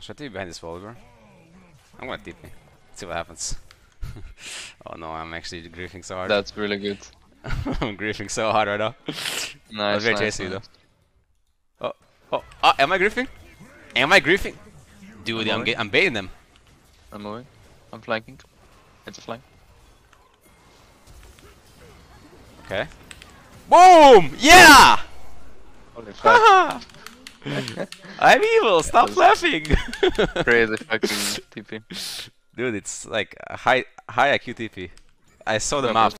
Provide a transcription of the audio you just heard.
Should I TP behind this wall, bro? I'm gonna TP. See what happens. oh no, I'm actually griefing so hard. That's really good. I'm griefing so hard right now. Nice. very nice, chasing nice. Oh, oh, ah, am I griefing? Am I griefing? Dude, I'm I'm, I'm baiting them. I'm moving. I'm flanking. It's a flank. Okay. Boom! Yeah! Holy fuck. I'm evil, stop laughing! Crazy fucking TP. Dude, it's like high high IQ TP. I saw the map.